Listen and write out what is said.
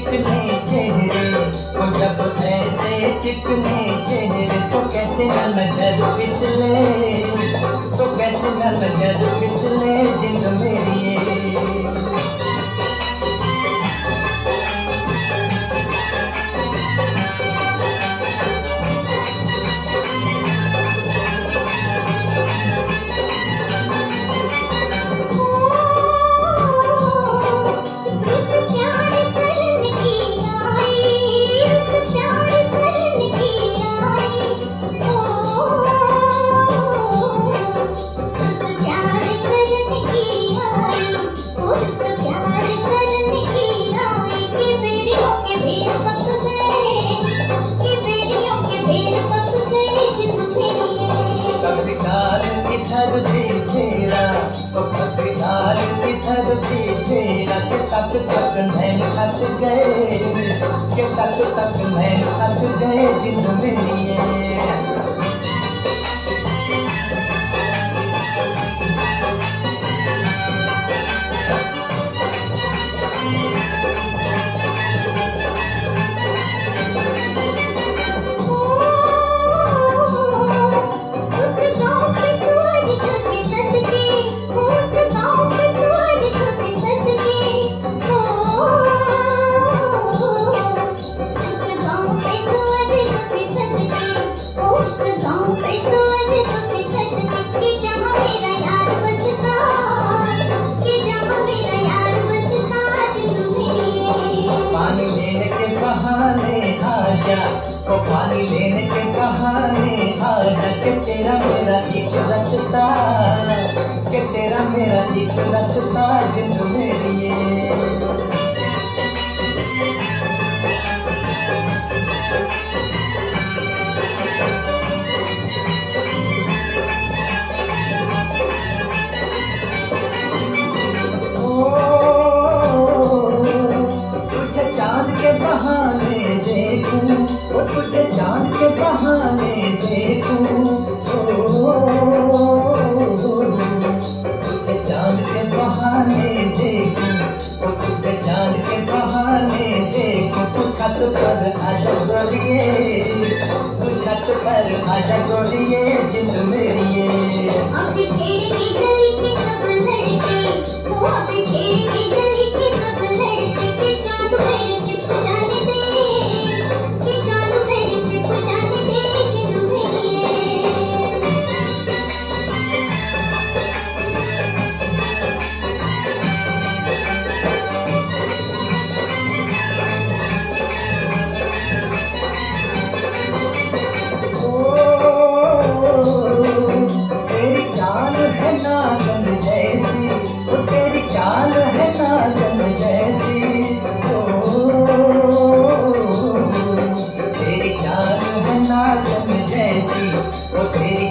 चिकने चेहरे को जब जैसे चिकने चेहरे तो कैसे न नज़र पिसले तो कैसे न नज़र पिसले जिंद मेरी इधर पीछे रख तक तक नैन थक गए के तक तक नैन थक गए जिंद आ जा पानी लेने के बहाने आ के तेरा मेरा एक रास्ता के तेरा मेरा एक रास्ता जिंद मेरी बहाने देखूँ ओ तुझे चाँद के बहाने देखूँ तुझे चाँद के बहाने देखूँ ओ तुझे चाँद के बहाने देखूँ तू छत पर आजा गोरिए तू छत पर आजा गोरिए जिंद मेरी जैसी ओ तेरी जान है नागन जैसी ओ तेरी